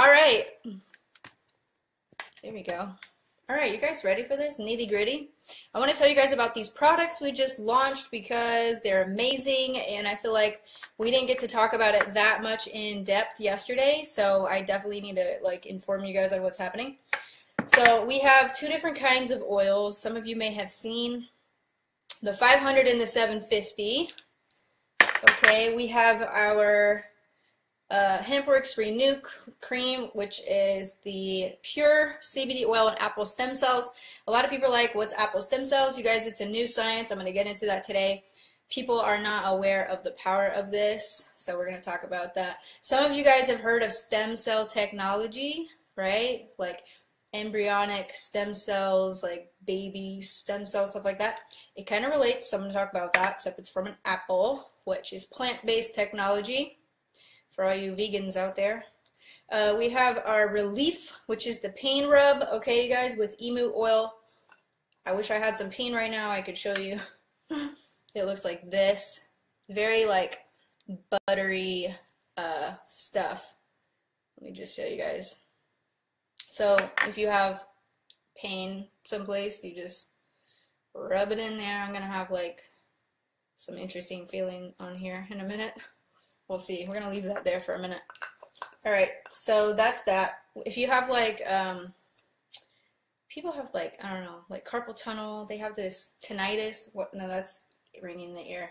All right. There we go. All right, you guys ready for this nitty gritty? I want to tell you guys about these products we just launched because they're amazing and I feel like we didn't get to talk about it that much in depth yesterday, so I definitely need to like inform you guys on what's happening. So we have two different kinds of oils. Some of you may have seen the 500 and the 750. Okay, we have our uh, HempWorx Renew Cream, which is the pure CBD oil and apple stem cells. A lot of people like, what's apple stem cells? You guys, it's a new science. I'm going to get into that today. People are not aware of the power of this, so we're going to talk about that. Some of you guys have heard of stem cell technology, right? Like embryonic stem cells, like baby stem cells, stuff like that. It kind of relates, so I'm going to talk about that, except it's from an apple, which is plant-based technology for all you vegans out there. Uh, we have our Relief, which is the pain rub, okay, you guys, with emu oil. I wish I had some pain right now. I could show you. it looks like this. Very, like, buttery uh, stuff. Let me just show you guys. So, if you have pain someplace, you just rub it in there. I'm going to have, like, some interesting feeling on here in a minute. We'll see. We're going to leave that there for a minute. All right, so that's that. If you have like, um, people have like, I don't know, like carpal tunnel, they have this tinnitus. What? No, that's ringing in the ear.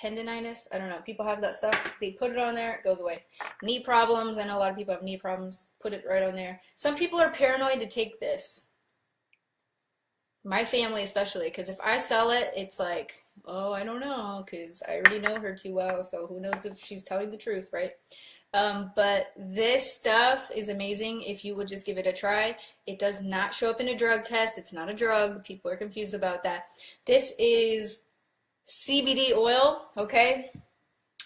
Tendonitis. I don't know. People have that stuff. They put it on there, it goes away. Knee problems. I know a lot of people have knee problems. Put it right on there. Some people are paranoid to take this. My family especially, because if I sell it, it's like oh, I don't know, because I already know her too well, so who knows if she's telling the truth, right? Um, but this stuff is amazing if you will just give it a try. It does not show up in a drug test. It's not a drug. People are confused about that. This is CBD oil, okay?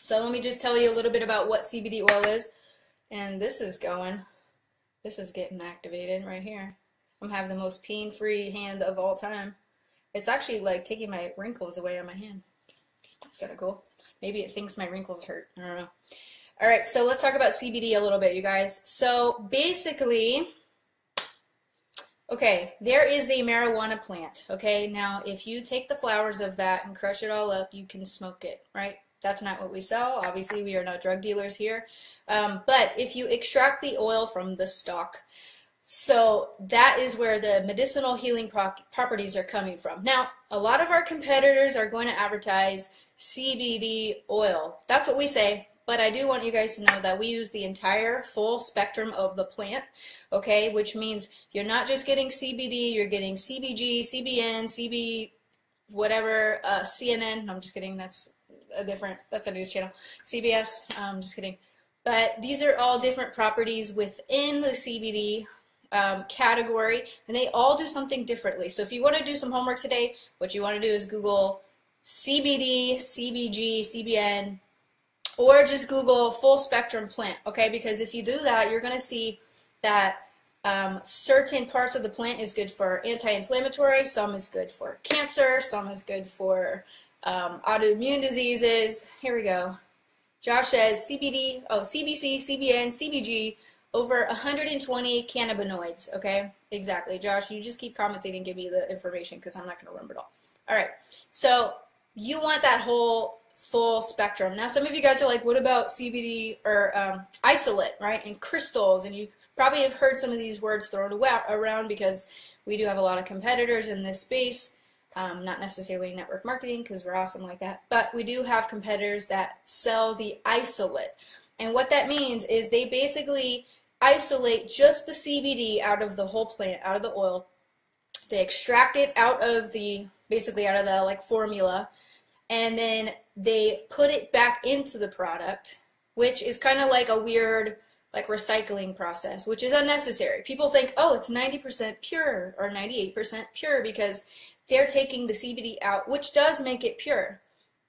So let me just tell you a little bit about what CBD oil is. And this is going. This is getting activated right here. I'm having the most pain-free hand of all time. It's actually like taking my wrinkles away on my hand. That's kind of cool. Maybe it thinks my wrinkles hurt. I don't know. All right, so let's talk about CBD a little bit, you guys. So basically, okay, there is the marijuana plant. Okay, now if you take the flowers of that and crush it all up, you can smoke it, right? That's not what we sell. Obviously, we are not drug dealers here. Um, but if you extract the oil from the stalk, so that is where the medicinal healing pro properties are coming from. Now, a lot of our competitors are going to advertise CBD oil. That's what we say, but I do want you guys to know that we use the entire full spectrum of the plant, okay, which means you're not just getting CBD, you're getting CBG, CBN, CB, whatever, uh, CNN, I'm just kidding, that's a different, that's a news channel, CBS, I'm just kidding. But these are all different properties within the CBD um, category, and they all do something differently. So if you want to do some homework today, what you want to do is Google CBD, CBG, CBN, or just Google full spectrum plant, okay? Because if you do that, you're going to see that um, certain parts of the plant is good for anti-inflammatory, some is good for cancer, some is good for um, autoimmune diseases. Here we go. Josh says CBD, oh, CBC, CBN, CBG, over 120 cannabinoids, okay? Exactly. Josh, you just keep commenting and give me the information because I'm not going to remember it all. All right. So you want that whole full spectrum. Now, some of you guys are like, what about CBD or um, isolate, right? And crystals. And you probably have heard some of these words thrown around because we do have a lot of competitors in this space. Um, not necessarily network marketing because we're awesome like that, but we do have competitors that sell the isolate. And what that means is they basically isolate just the CBD out of the whole plant, out of the oil. They extract it out of the, basically out of the like formula, and then they put it back into the product, which is kind of like a weird like recycling process, which is unnecessary. People think, oh, it's 90% pure or 98% pure because they're taking the CBD out, which does make it pure.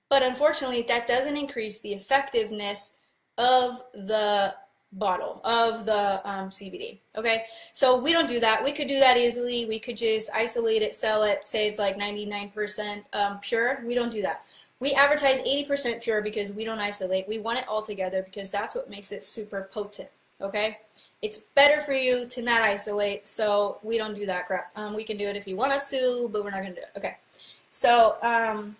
But unfortunately, that doesn't increase the effectiveness of the bottle of the um, CBD. Okay, so we don't do that. We could do that easily. We could just isolate it, sell it, say it's like 99% um, pure. We don't do that. We advertise 80% pure because we don't isolate. We want it all together because that's what makes it super potent. Okay, It's better for you to not isolate, so we don't do that crap. Um, we can do it if you want us to, but we're not going to do it. Okay. So um,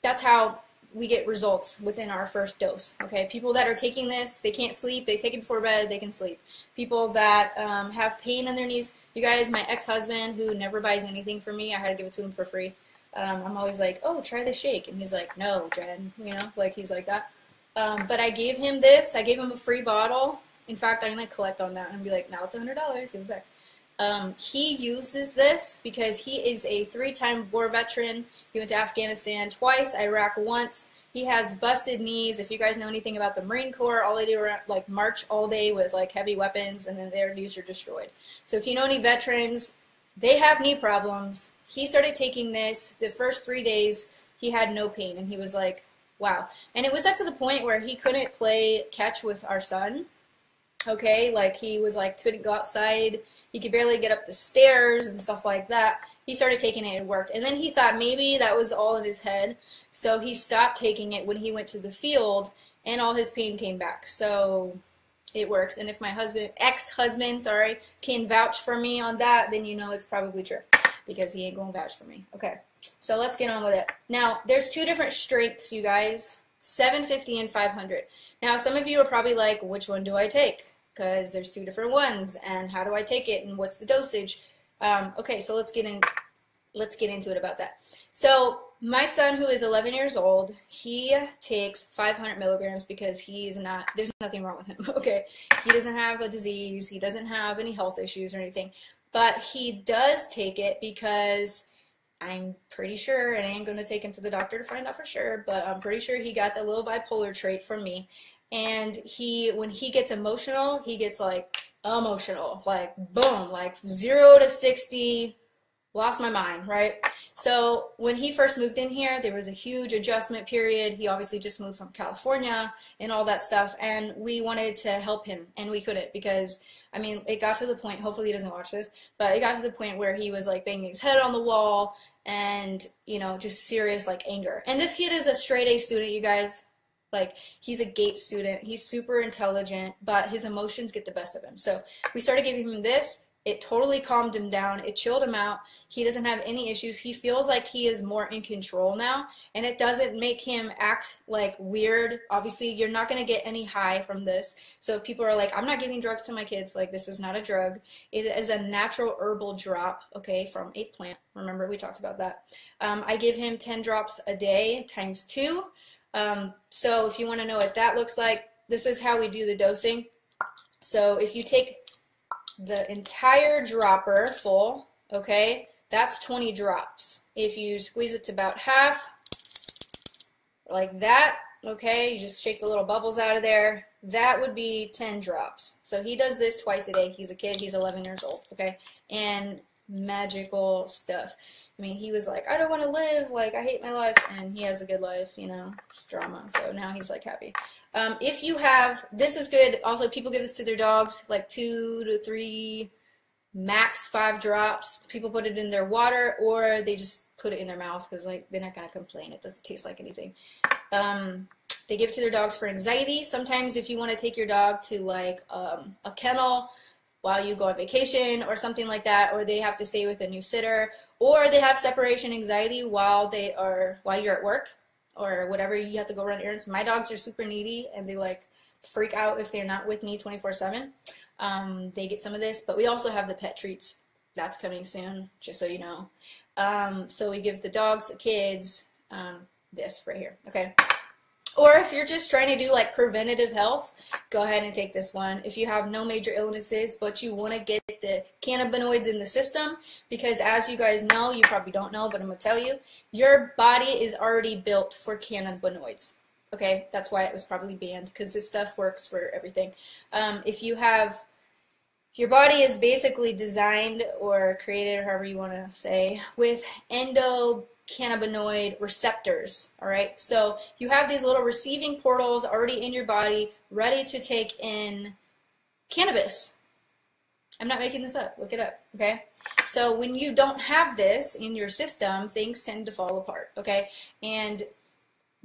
that's how we get results within our first dose. Okay, people that are taking this, they can't sleep. They take it before bed, they can sleep. People that um, have pain in their knees. You guys, my ex-husband who never buys anything for me, I had to give it to him for free. Um, I'm always like, oh, try the shake, and he's like, no, Jen, you know, like he's like that. Um, but I gave him this. I gave him a free bottle. In fact, I'm gonna collect on that and be like, now it's a hundred dollars, give it back. Um, he uses this because he is a three-time war veteran. He went to Afghanistan twice, Iraq once. He has busted knees. If you guys know anything about the Marine Corps, all they do are like march all day with like heavy weapons, and then their knees are destroyed. So if you know any veterans, they have knee problems. He started taking this. The first three days, he had no pain, and he was like, "Wow!" And it was up to the point where he couldn't play catch with our son. Okay, like he was like couldn't go outside he could barely get up the stairs and stuff like that. He started taking it and it worked. And then he thought maybe that was all in his head. So he stopped taking it when he went to the field and all his pain came back. So it works. And if my husband, ex-husband, sorry, can vouch for me on that, then you know it's probably true because he ain't to vouch for me. Okay. So let's get on with it. Now, there's two different strengths, you guys. 750 and 500. Now, some of you are probably like, which one do I take? because there's two different ones and how do I take it and what's the dosage um, okay so let's get in let's get into it about that so my son who is 11 years old he takes 500 milligrams because he's not there's nothing wrong with him okay he doesn't have a disease he doesn't have any health issues or anything but he does take it because I'm pretty sure, and I ain't going to take him to the doctor to find out for sure, but I'm pretty sure he got the little bipolar trait from me. And he when he gets emotional he gets like emotional. Like boom like 0 to 60 lost my mind right so when he first moved in here there was a huge adjustment period he obviously just moved from california and all that stuff and we wanted to help him and we couldn't because i mean it got to the point hopefully he doesn't watch this but it got to the point where he was like banging his head on the wall and you know just serious like anger and this kid is a straight a student you guys like he's a gate student. He's super intelligent, but his emotions get the best of him. So we started giving him this. It totally calmed him down. It chilled him out. He doesn't have any issues. He feels like he is more in control now, and it doesn't make him act like weird. Obviously, you're not going to get any high from this. So if people are like, I'm not giving drugs to my kids, like this is not a drug. It is a natural herbal drop, okay, from a plant. Remember, we talked about that. Um, I give him 10 drops a day times two. Um, so if you want to know what that looks like, this is how we do the dosing. So if you take the entire dropper full, okay, that's 20 drops. If you squeeze it to about half, like that, okay, you just shake the little bubbles out of there, that would be 10 drops. So he does this twice a day. He's a kid, he's 11 years old, okay, and magical stuff. I mean, he was like, I don't want to live, like, I hate my life, and he has a good life, you know, it's drama, so now he's, like, happy. Um, if you have, this is good, also, people give this to their dogs, like, two to three, max five drops. People put it in their water, or they just put it in their mouth, because, like, they're not going to complain, it doesn't taste like anything. Um, they give it to their dogs for anxiety. Sometimes if you want to take your dog to, like, um, a kennel, while you go on vacation or something like that, or they have to stay with a new sitter, or they have separation anxiety while they are while you're at work or whatever you have to go run errands. My dogs are super needy and they like freak out if they're not with me 24/7. Um, they get some of this, but we also have the pet treats. That's coming soon, just so you know. Um, so we give the dogs, the kids, um, this right here. Okay. Or if you're just trying to do like preventative health, go ahead and take this one. If you have no major illnesses, but you want to get the cannabinoids in the system, because as you guys know, you probably don't know, but I'm going to tell you, your body is already built for cannabinoids. Okay, that's why it was probably banned, because this stuff works for everything. Um, if you have your body is basically designed or created, however you want to say, with endo cannabinoid receptors. All right, so you have these little receiving portals already in your body, ready to take in cannabis. I'm not making this up. Look it up. Okay. So when you don't have this in your system, things tend to fall apart. Okay, and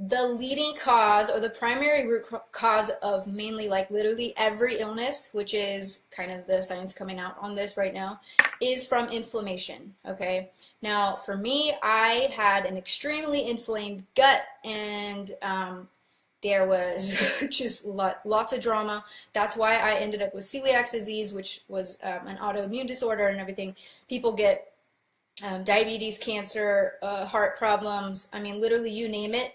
the leading cause or the primary root cause of mainly like literally every illness, which is kind of the science coming out on this right now, is from inflammation. Okay. Now, for me, I had an extremely inflamed gut and um, there was just lot, lots of drama. That's why I ended up with celiac disease, which was um, an autoimmune disorder and everything. People get um, diabetes, cancer, uh, heart problems. I mean, literally, you name it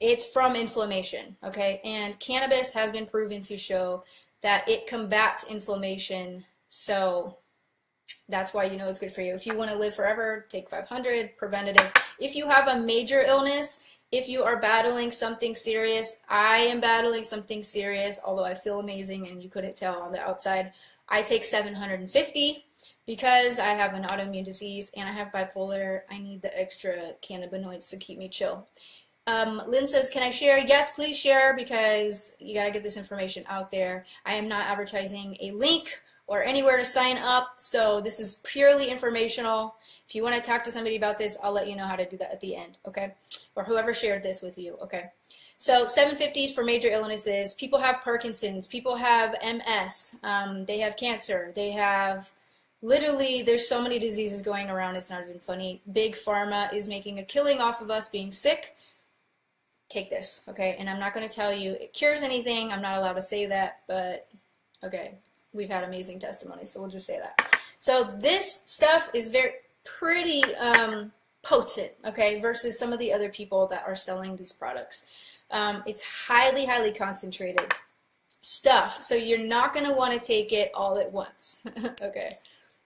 it's from inflammation, okay? And cannabis has been proven to show that it combats inflammation. So that's why you know it's good for you. If you want to live forever, take 500, preventative. If you have a major illness, if you are battling something serious, I am battling something serious, although I feel amazing and you couldn't tell on the outside. I take 750 because I have an autoimmune disease and I have bipolar. I need the extra cannabinoids to keep me chill. Um, Lynn says, can I share? Yes, please share because you got to get this information out there. I am not advertising a link or anywhere to sign up, so this is purely informational. If you want to talk to somebody about this, I'll let you know how to do that at the end, okay? Or whoever shared this with you, okay? So 750s for major illnesses. People have Parkinson's. People have MS. Um, they have cancer. They have literally, there's so many diseases going around. It's not even funny. Big pharma is making a killing off of us being sick take this, okay? And I'm not going to tell you it cures anything. I'm not allowed to say that, but okay, we've had amazing testimonies, so we'll just say that. So this stuff is very pretty um, potent, okay, versus some of the other people that are selling these products. Um, it's highly, highly concentrated stuff, so you're not going to want to take it all at once, okay?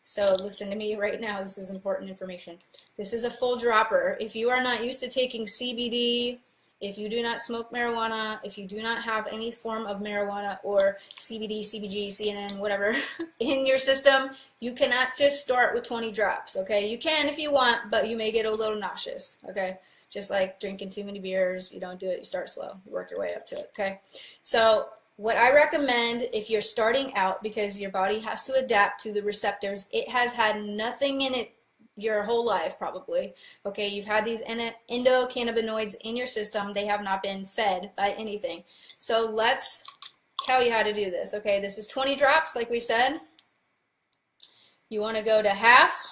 So listen to me right now. This is important information. This is a full dropper. If you are not used to taking CBD, if you do not smoke marijuana, if you do not have any form of marijuana or CBD, CBG, CNN, whatever in your system, you cannot just start with 20 drops, okay? You can if you want, but you may get a little nauseous, okay? Just like drinking too many beers, you don't do it, you start slow. You work your way up to it, okay? So what I recommend if you're starting out, because your body has to adapt to the receptors, it has had nothing in it your whole life probably. Okay, you've had these endocannabinoids in your system. They have not been fed by anything. So let's tell you how to do this. Okay, this is 20 drops like we said. You want to go to half.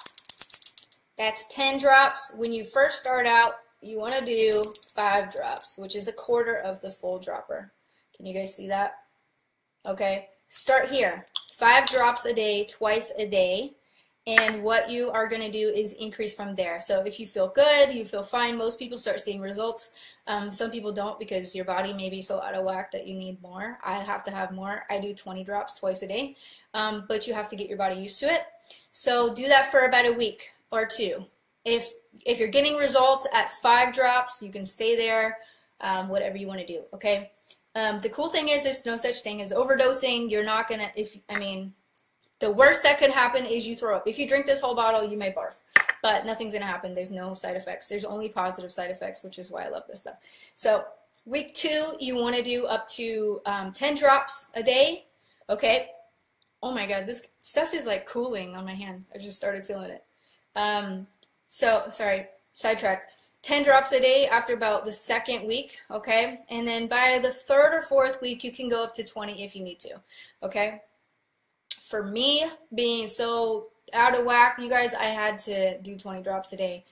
That's 10 drops. When you first start out, you want to do 5 drops, which is a quarter of the full dropper. Can you guys see that? Okay, start here. 5 drops a day, twice a day and what you are going to do is increase from there. So if you feel good, you feel fine, most people start seeing results. Um, some people don't because your body may be so out of whack that you need more. I have to have more. I do 20 drops twice a day, um, but you have to get your body used to it. So do that for about a week or two. If if you're getting results at five drops, you can stay there, um, whatever you want to do. Okay. Um, the cool thing is, there's no such thing as overdosing. You're not gonna, if I mean, the worst that could happen is you throw up. If you drink this whole bottle, you may barf. But nothing's going to happen. There's no side effects. There's only positive side effects, which is why I love this stuff. So week two, you want to do up to um, 10 drops a day. Okay. Oh my God, this stuff is like cooling on my hands. I just started feeling it. Um, so, sorry, sidetracked. 10 drops a day after about the second week, okay? And then by the third or fourth week, you can go up to 20 if you need to, okay? For me being so out of whack, you guys, I had to do 20 drops a day.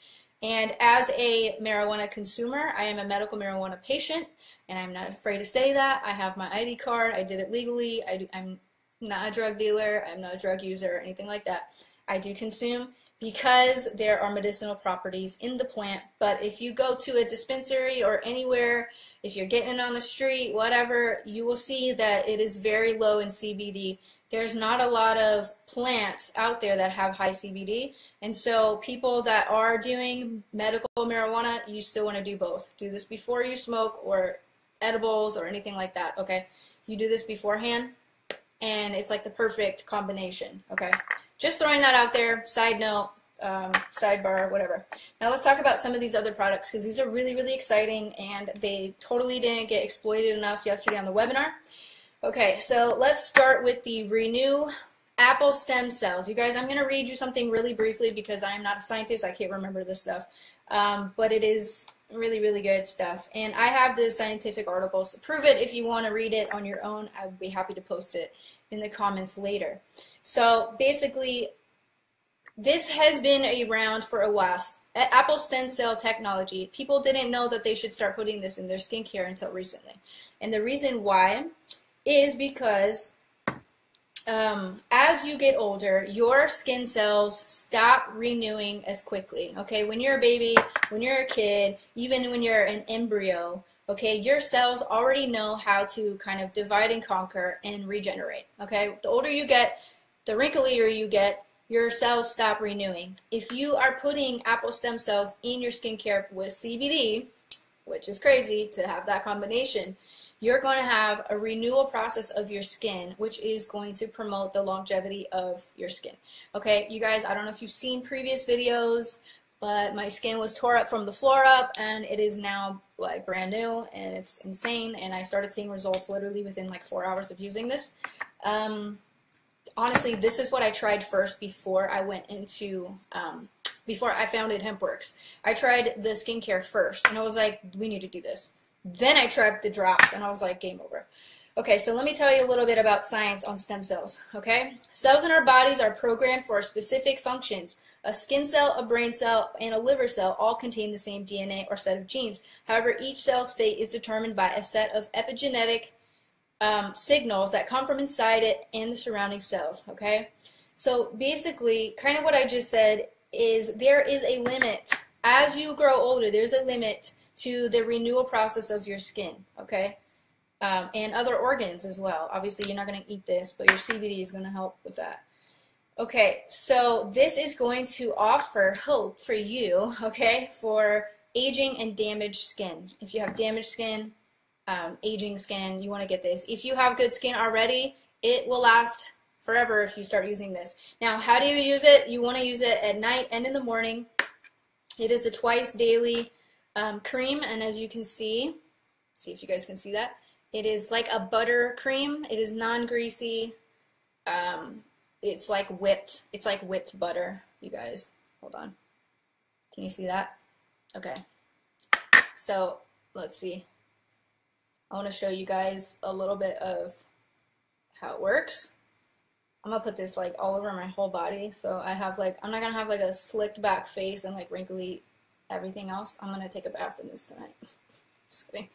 And as a marijuana consumer, I am a medical marijuana patient, and I'm not afraid to say that. I have my ID card. I did it legally. I am not a drug dealer. I'm not a drug user or anything like that. I do consume because there are medicinal properties in the plant. But if you go to a dispensary or anywhere, if you're getting it on the street, whatever, you will see that it is very low in CBD there's not a lot of plants out there that have high CBD. And so people that are doing medical marijuana, you still want to do both. Do this before you smoke or edibles or anything like that, okay? You do this beforehand and it's like the perfect combination, okay? Just throwing that out there, side note, um, sidebar, whatever. Now let's talk about some of these other products because these are really, really exciting and they totally didn't get exploited enough yesterday on the webinar. Okay, so let's start with the Renew apple stem cells. You guys, I'm going to read you something really briefly because I am not a scientist. I can't remember this stuff. Um, but it is really, really good stuff. And I have the scientific articles to prove it. If you want to read it on your own, I would be happy to post it in the comments later. So basically, this has been around for a while. Apple stem cell technology, people didn't know that they should start putting this in their skincare until recently. And the reason why is because um, as you get older, your skin cells stop renewing as quickly. Okay, when you're a baby, when you're a kid, even when you're an embryo, okay, your cells already know how to kind of divide and conquer and regenerate. Okay, the older you get, the wrinklier you get, your cells stop renewing. If you are putting apple stem cells in your skincare with CBD, which is crazy to have that combination, you're going to have a renewal process of your skin, which is going to promote the longevity of your skin. Okay, you guys, I don't know if you've seen previous videos, but my skin was tore up from the floor up, and it is now like brand new, and it's insane. And I started seeing results literally within like four hours of using this. Um, honestly, this is what I tried first before I went into, um, before I founded HempWorx. I tried the skincare first, and I was like, we need to do this. Then I tried the drops, and I was like, game over. Okay, so let me tell you a little bit about science on stem cells, okay? Cells in our bodies are programmed for specific functions. A skin cell, a brain cell, and a liver cell all contain the same DNA or set of genes. However, each cell's fate is determined by a set of epigenetic um, signals that come from inside it and the surrounding cells, okay? So basically, kind of what I just said is there is a limit. As you grow older, there's a limit to the renewal process of your skin, okay? Um, and other organs as well. Obviously, you're not going to eat this, but your CBD is going to help with that. Okay, so this is going to offer hope for you, okay, for aging and damaged skin. If you have damaged skin, um, aging skin, you want to get this. If you have good skin already, it will last forever if you start using this. Now, how do you use it? You want to use it at night and in the morning. It is a twice daily um, cream, and as you can see, see if you guys can see that, it is like a butter cream. It is non-greasy. Um, it's like whipped. It's like whipped butter, you guys. Hold on. Can you see that? Okay. So, let's see. I want to show you guys a little bit of how it works. I'm gonna put this like all over my whole body. So I have like, I'm not gonna have like a slicked back face and like wrinkly everything else. I'm gonna take a bath in this tonight. just kidding.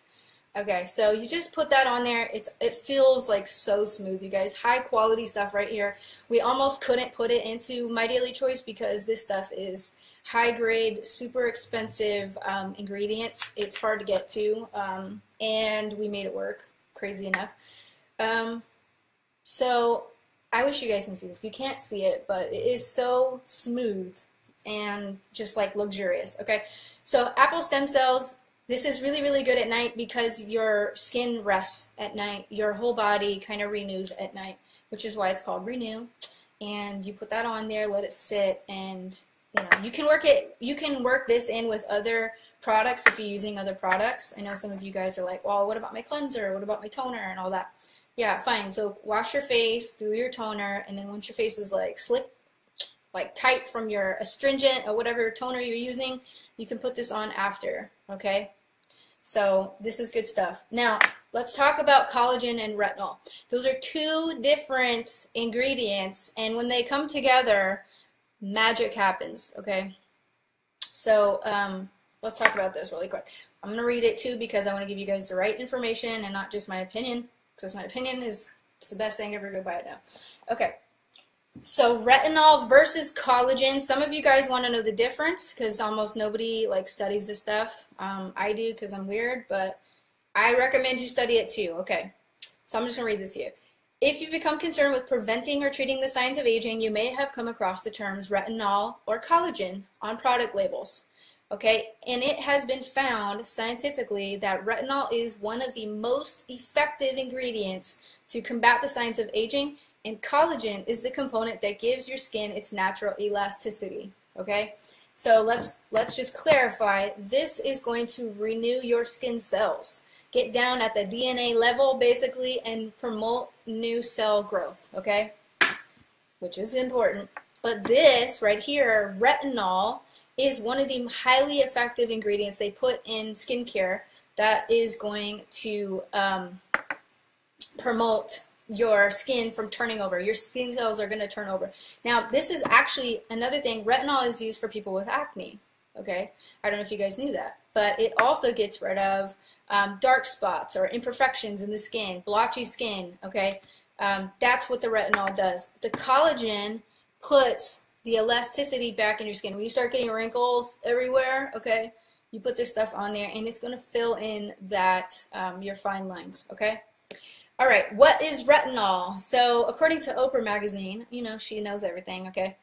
Okay, so you just put that on there. It's It feels like so smooth, you guys. High quality stuff right here. We almost couldn't put it into My Daily Choice because this stuff is high grade, super expensive um, ingredients. It's hard to get to, um, and we made it work, crazy enough. Um, so I wish you guys can see this. You can't see it, but it is so smooth and just like luxurious. Okay, so apple stem cells. This is really, really good at night because your skin rests at night. Your whole body kind of renews at night, which is why it's called Renew. And you put that on there, let it sit, and you know, you can work it, you can work this in with other products if you're using other products. I know some of you guys are like, well, what about my cleanser? What about my toner and all that? Yeah, fine. So wash your face, do your toner, and then once your face is like slick, like tight from your astringent or whatever toner you're using, you can put this on after, okay? So this is good stuff. Now, let's talk about collagen and retinol. Those are two different ingredients, and when they come together, magic happens, okay? So um, let's talk about this really quick. I'm going to read it too because I want to give you guys the right information and not just my opinion because my opinion is it's the best thing ever. Go buy it now. Okay. So retinol versus collagen. Some of you guys want to know the difference because almost nobody like studies this stuff. Um, I do because I'm weird, but I recommend you study it too. Okay. So I'm just to read this to you. If you've become concerned with preventing or treating the signs of aging, you may have come across the terms retinol or collagen on product labels. Okay, and it has been found scientifically that retinol is one of the most effective ingredients to combat the signs of aging, and collagen is the component that gives your skin its natural elasticity. Okay, so let's let's just clarify. This is going to renew your skin cells get down at the DNA level basically and promote new cell growth, okay? Which is important. But this right here, retinol, is one of the highly effective ingredients they put in skincare that is going to um, promote your skin from turning over. Your skin cells are going to turn over. Now, this is actually another thing. Retinol is used for people with acne. Okay, I don't know if you guys knew that, but it also gets rid of um, dark spots or imperfections in the skin, blotchy skin. Okay, um, that's what the retinol does. The collagen puts the elasticity back in your skin. When you start getting wrinkles everywhere, okay, you put this stuff on there, and it's going to fill in that um, your fine lines. Okay. All right, what is retinol? So, according to Oprah magazine, you know, she knows everything, okay?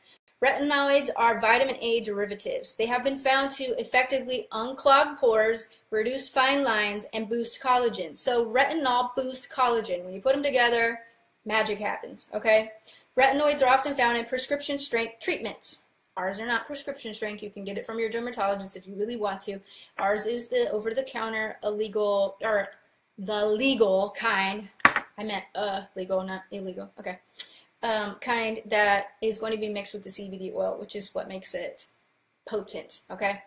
Retinoids are vitamin A derivatives. They have been found to effectively unclog pores, reduce fine lines, and boost collagen. So, retinol boosts collagen. When you put them together, magic happens, okay? Retinoids are often found in prescription strength treatments. Ours are not prescription strength. You can get it from your dermatologist if you really want to. Ours is the over the counter illegal or the legal kind I meant uh legal, not illegal. Okay. Um, kind that is going to be mixed with the CBD oil, which is what makes it potent. Okay.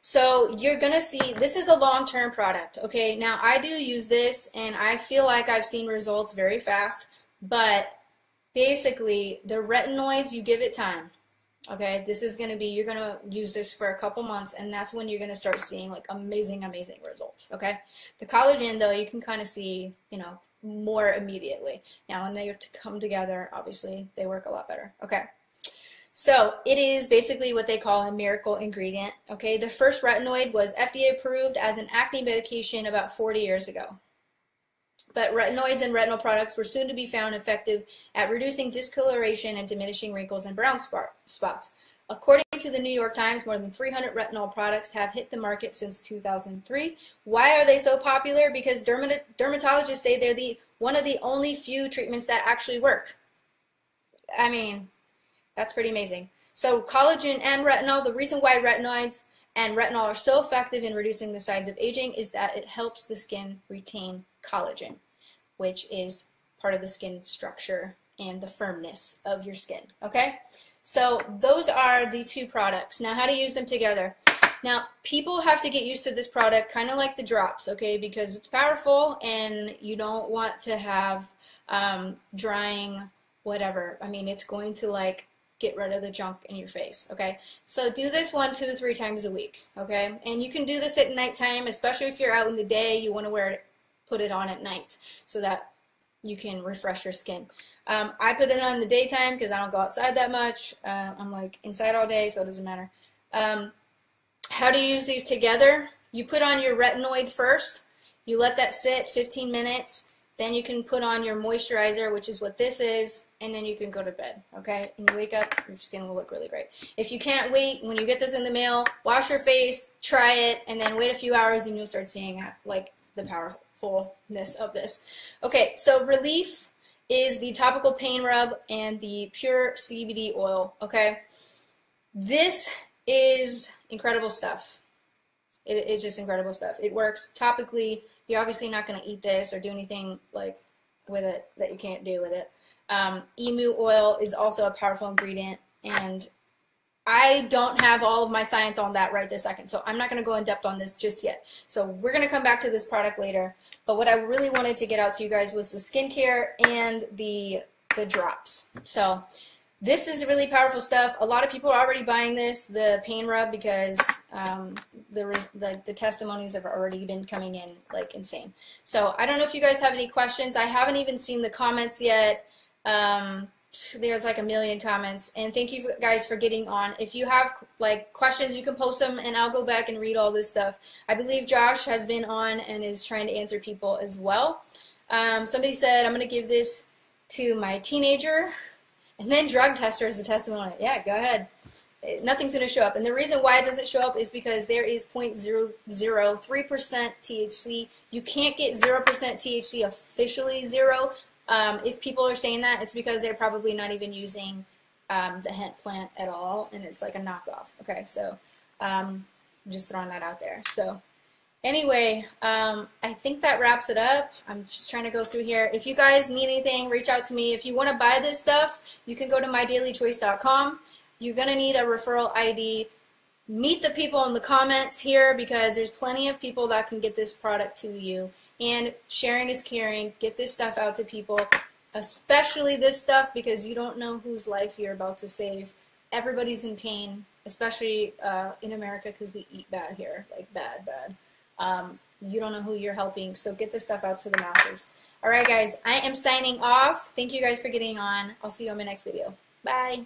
So you're going to see, this is a long-term product. Okay. Now I do use this and I feel like I've seen results very fast, but basically the retinoids, you give it time. Okay, this is going to be, you're going to use this for a couple months, and that's when you're going to start seeing like amazing, amazing results. Okay, the collagen though, you can kind of see, you know, more immediately. Now, when they come together, obviously they work a lot better. Okay, so it is basically what they call a miracle ingredient. Okay, the first retinoid was FDA approved as an acne medication about 40 years ago. But retinoids and retinol products were soon to be found effective at reducing discoloration and diminishing wrinkles and brown spots. According to the New York Times, more than 300 retinol products have hit the market since 2003. Why are they so popular? Because dermatologists say they're the one of the only few treatments that actually work. I mean, that's pretty amazing. So collagen and retinol, the reason why retinoids and retinol are so effective in reducing the signs of aging is that it helps the skin retain collagen, which is part of the skin structure and the firmness of your skin. Okay? So those are the two products. Now, how to use them together. Now, people have to get used to this product kind of like the drops, okay, because it's powerful and you don't want to have um, drying whatever. I mean, it's going to like get rid of the junk in your face, okay? So do this one, two, three times a week, okay? And you can do this at nighttime, especially if you're out in the day, you want to wear it, put it on at night so that you can refresh your skin. Um, I put it on in the daytime because I don't go outside that much. Uh, I'm like inside all day, so it doesn't matter. Um, how do you use these together? You put on your retinoid first. You let that sit 15 minutes. Then you can put on your moisturizer, which is what this is, and then you can go to bed, okay? And you wake up, your skin will look really great. If you can't wait, when you get this in the mail, wash your face, try it, and then wait a few hours and you'll start seeing like the powerfulness of this. Okay, so Relief is the topical pain rub and the pure CBD oil, okay? This is incredible stuff. It is just incredible stuff. It works topically, you're obviously not going to eat this or do anything like with it that you can't do with it. Um, emu oil is also a powerful ingredient, and I don't have all of my science on that right this second, so I'm not going to go in depth on this just yet. So we're going to come back to this product later. But what I really wanted to get out to you guys was the skincare and the the drops. So this is really powerful stuff. A lot of people are already buying this, the pain rub, because um, the, the, the testimonies have already been coming in like insane. So I don't know if you guys have any questions. I haven't even seen the comments yet. Um, there's like a million comments, and thank you guys for getting on. If you have like questions, you can post them, and I'll go back and read all this stuff. I believe Josh has been on and is trying to answer people as well. Um, somebody said I'm going to give this to my teenager and then drug tester is a testimony. Yeah, go ahead. Nothing's going to show up. And the reason why it doesn't show up is because there is 0.003% THC. You can't get 0% THC officially zero. Um, if people are saying that, it's because they're probably not even using um, the hemp plant at all, and it's like a knockoff. Okay, so um, just throwing that out there. So Anyway, um, I think that wraps it up. I'm just trying to go through here. If you guys need anything, reach out to me. If you want to buy this stuff, you can go to mydailychoice.com. You're going to need a referral ID. meet the people in the comments here because there's plenty of people that can get this product to you. And sharing is caring. Get this stuff out to people, especially this stuff because you don't know whose life you're about to save. Everybody's in pain, especially uh, in America because we eat bad here, like bad, bad. Um, you don't know who you're helping, so get this stuff out to the masses. All right, guys, I am signing off. Thank you guys for getting on. I'll see you on my next video. Bye.